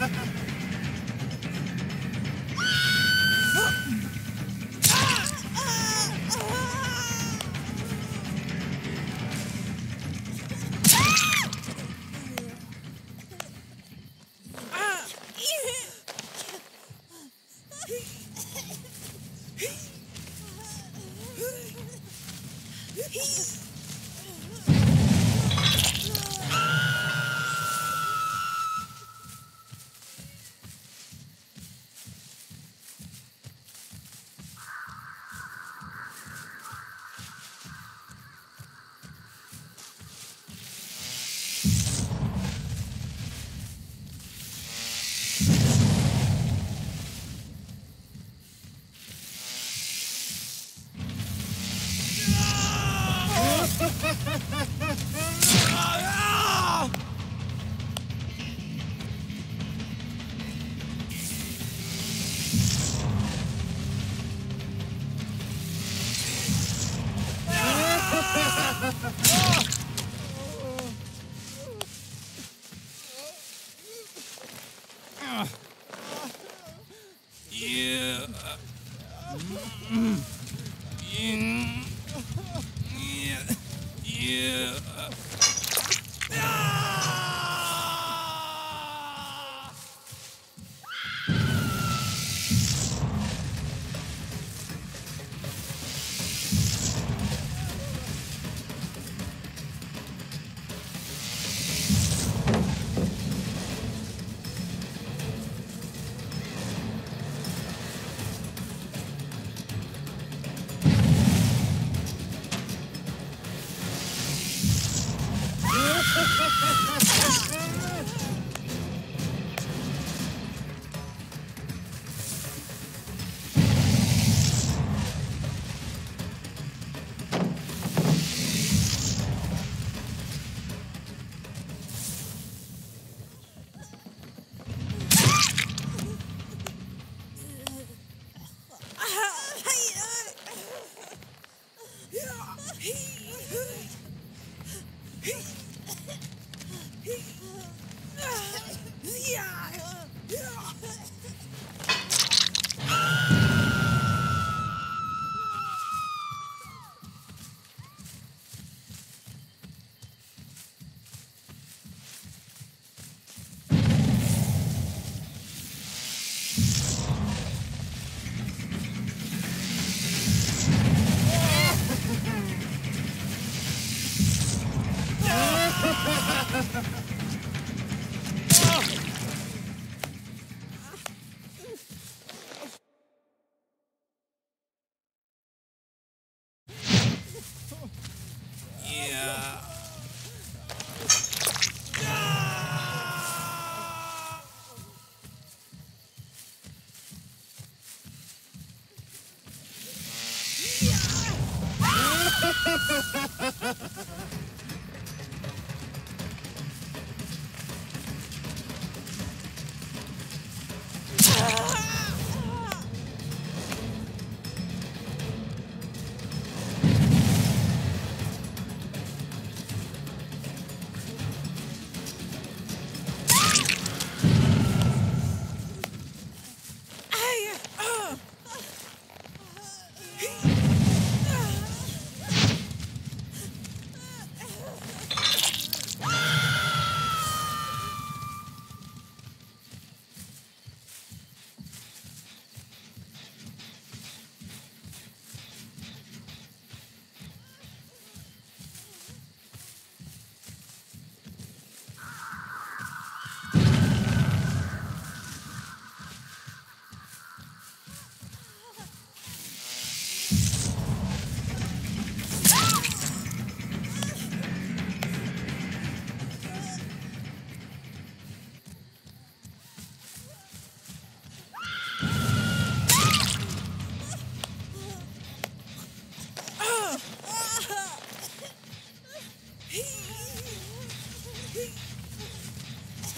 Yeah. Yeah.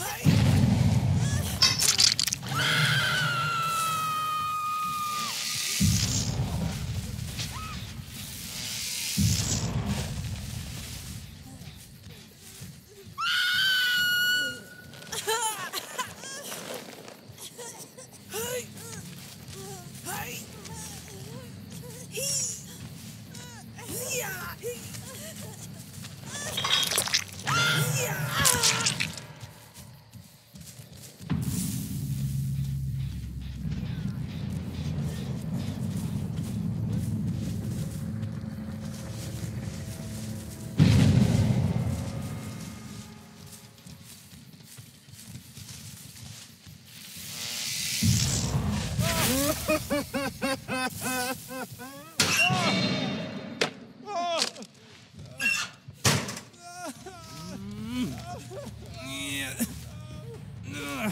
Hey! yeah.